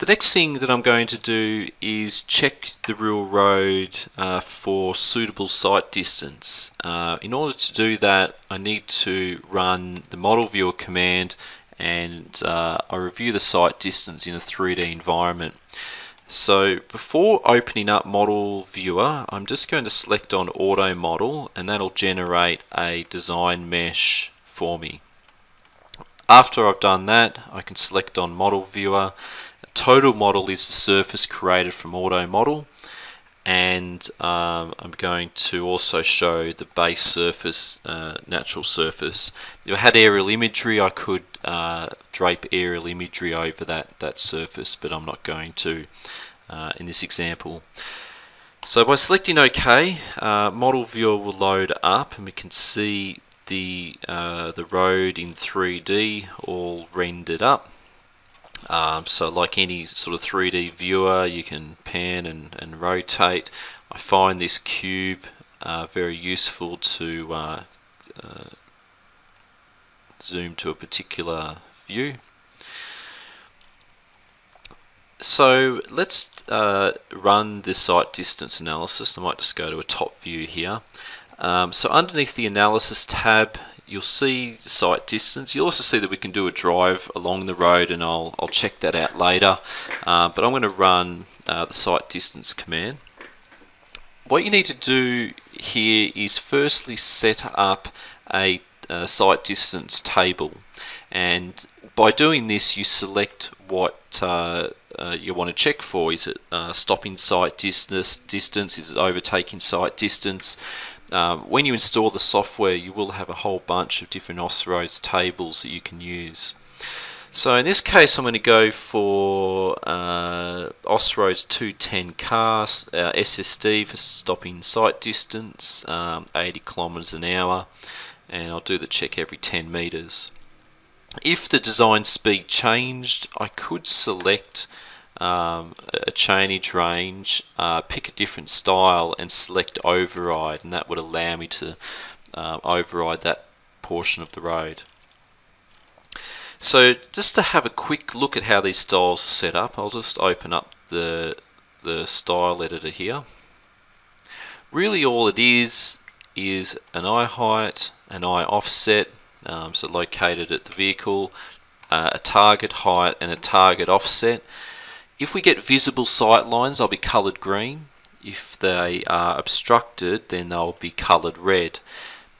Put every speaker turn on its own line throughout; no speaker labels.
The next thing that I'm going to do is check the real road uh, for suitable sight distance. Uh, in order to do that I need to run the model viewer command and uh, I review the sight distance in a 3D environment. So before opening up model viewer I'm just going to select on auto model and that'll generate a design mesh for me. After I've done that I can select on model viewer total model is the surface created from auto model and um, I'm going to also show the base surface, uh, natural surface. If I had aerial imagery I could uh, drape aerial imagery over that, that surface but I'm not going to uh, in this example. So by selecting OK, uh, model viewer will load up and we can see the, uh, the road in 3D all rendered up. Um, so like any sort of 3D viewer, you can pan and, and rotate. I find this cube uh, very useful to uh, uh, zoom to a particular view. So let's uh, run the sight distance analysis. I might just go to a top view here. Um, so underneath the analysis tab you'll see the sight distance. You'll also see that we can do a drive along the road and I'll, I'll check that out later. Uh, but I'm going to run uh, the sight distance command. What you need to do here is firstly set up a, a sight distance table and by doing this you select what uh, uh, you want to check for. Is it uh, stopping sight distance, distance? Is it overtaking sight distance? Um, when you install the software you will have a whole bunch of different Austroads tables that you can use. So in this case I'm going to go for uh, Austroads 210 cars, uh, SSD for stopping sight distance, um, 80 kilometers an hour and I'll do the check every 10 meters. If the design speed changed I could select um, a chainage range, uh, pick a different style and select override and that would allow me to uh, override that portion of the road. So just to have a quick look at how these styles are set up, I'll just open up the, the style editor here. Really all it is is an eye height, an eye offset, um, so located at the vehicle, uh, a target height and a target offset. If we get visible sight lines, they'll be coloured green. If they are obstructed, then they'll be coloured red.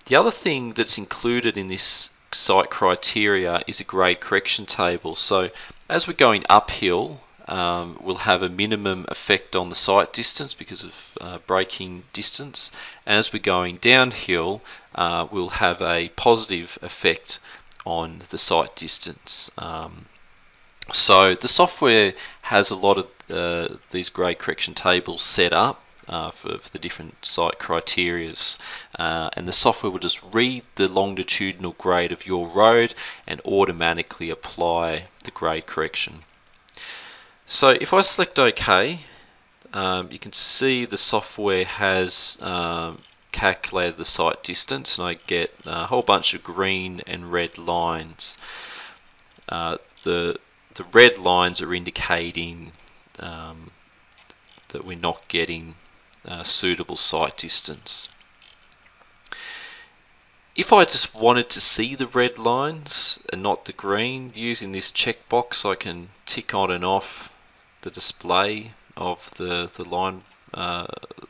The other thing that's included in this sight criteria is a grade correction table. So as we're going uphill, um, we'll have a minimum effect on the sight distance because of uh, braking distance. As we're going downhill, uh, we'll have a positive effect on the sight distance. Um, so the software has a lot of uh, these grade correction tables set up uh, for, for, the different sight criterias uh, and the software will just read the longitudinal grade of your road and automatically apply the grade correction. So if I select OK um, you can see the software has um, calculated the sight distance and I get a whole bunch of green and red lines. Uh, the the red lines are indicating um, that we're not getting uh, suitable sight distance. If I just wanted to see the red lines and not the green, using this checkbox I can tick on and off the display of the, the line, uh,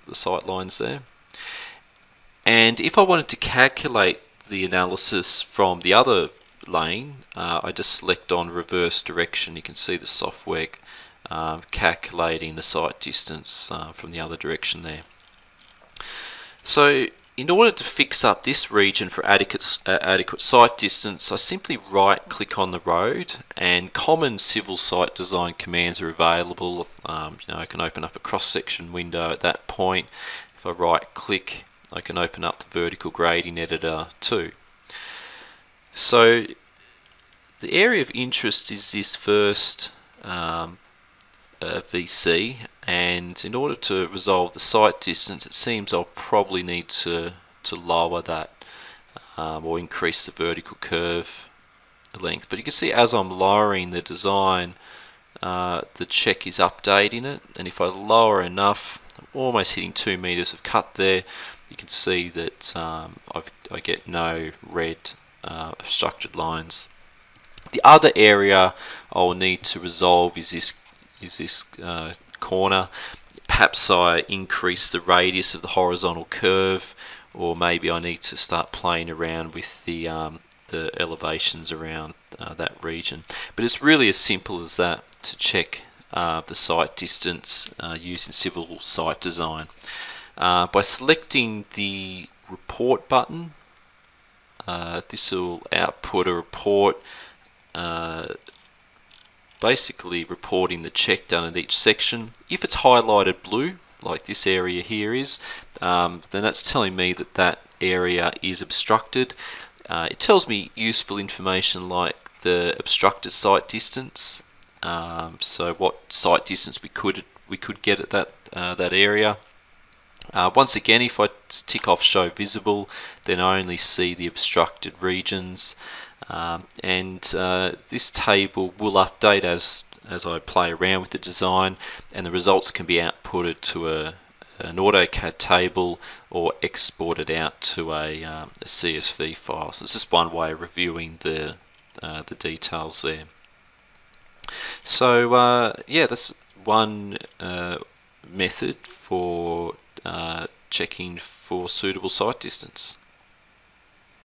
the sight lines there. And if I wanted to calculate the analysis from the other lane, uh, I just select on reverse direction. You can see the software um, calculating the sight distance uh, from the other direction there. So in order to fix up this region for adequate, uh, adequate sight distance, I simply right click on the road and common civil site design commands are available. Um, you know, I can open up a cross section window at that point. If I right click, I can open up the vertical grading editor too. So the area of interest is this first um, uh, VC and in order to resolve the sight distance it seems I'll probably need to, to lower that um, or increase the vertical curve length. But you can see as I'm lowering the design uh, the check is updating it and if I lower enough I'm almost hitting 2 meters of cut there. You can see that um, i get no red uh, obstructed lines. The other area I'll need to resolve is this is this uh, corner. Perhaps I increase the radius of the horizontal curve or maybe I need to start playing around with the um, the elevations around uh, that region. But it's really as simple as that to check uh, the sight distance uh, using civil site design. Uh, by selecting the report button uh, this will output a report uh, basically reporting the check done at each section. If it's highlighted blue, like this area here is, um, then that's telling me that that area is obstructed. Uh, it tells me useful information like the obstructed sight distance, um, so what sight distance we could we could get at that uh, that area. Uh, once again, if I tick off show visible, then I only see the obstructed regions. Um, and uh, this table will update as as I play around with the design and the results can be outputted to a, an AutoCAD table or exported out to a, um, a CSV file. So it's just one way of reviewing the, uh, the details there. So uh, yeah, that's one uh, method for uh, checking for suitable sight distance.